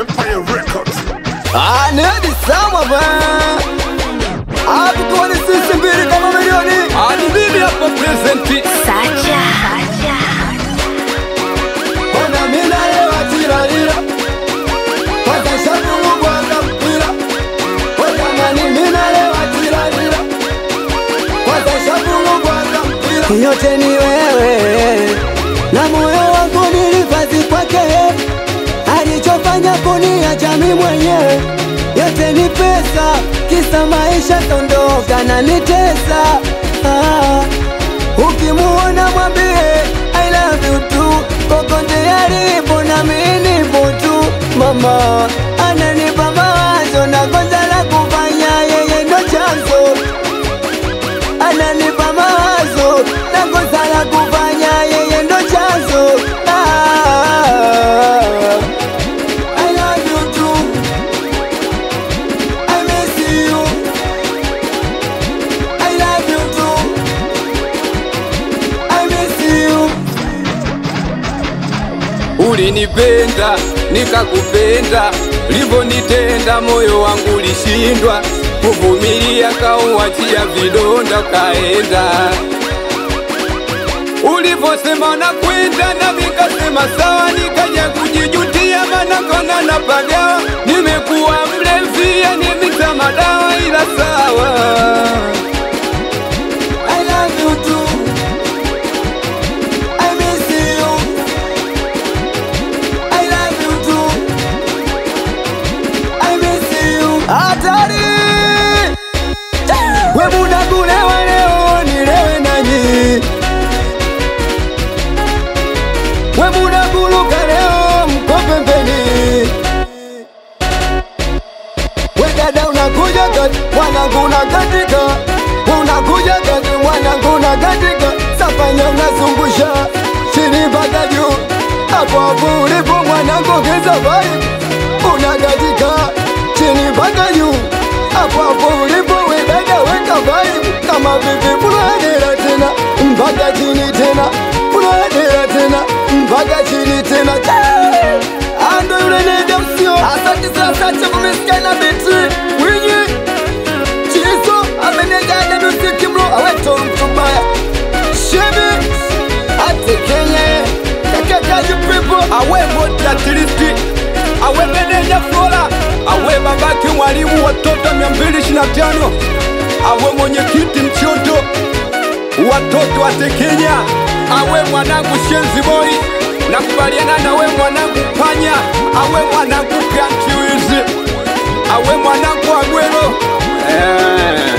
Empire Records. Ah, nedi sawa ba. Hapo tuone sisi mbili kama milioni. Ah, ni mimi hapa present. Sacha. Mina. Kwanza mani mina. Kwanza. Yote ni wewe. Na moyo mimi mwenyewe. Yote ni pesa, kisa maisha tondoka na nitesa. Ah. Ukimuona mwambie I love you too Kokote yalipo na mimi nipo tu Mama ananipa ulinipenda nikakupenda, livonitenda moyo wangu lishindwa kuvumilia, ya vidonda kaenda. Ulivosema na kwenda na vikasema sawa, nikaja kujijutia, mana kona na pagawa, kati, mwanangu unakatika, unakuja kati, mwanangu unakatika, safanya unazungusha chini mpaka juu, hapo hapo ulipo mwanangu, ongeza vibe, unakatika chini mpaka juu, hapo hapo ulipo we dada, weka vibe. Kama vipi, unaendelea tena mpaka chini tena, unaendelea tena mpaka chini tena, ando yule nenda msio, asante sasa, cha kumesikia na biti mwalimu watoto 225 awe mwenyekiti mchoto watoto watekenya awe mwanangu shenzi boy nakubaliana na we mwanangu panya. Awe mwanangu kantiwizi awe mwanangu agwero. Eh.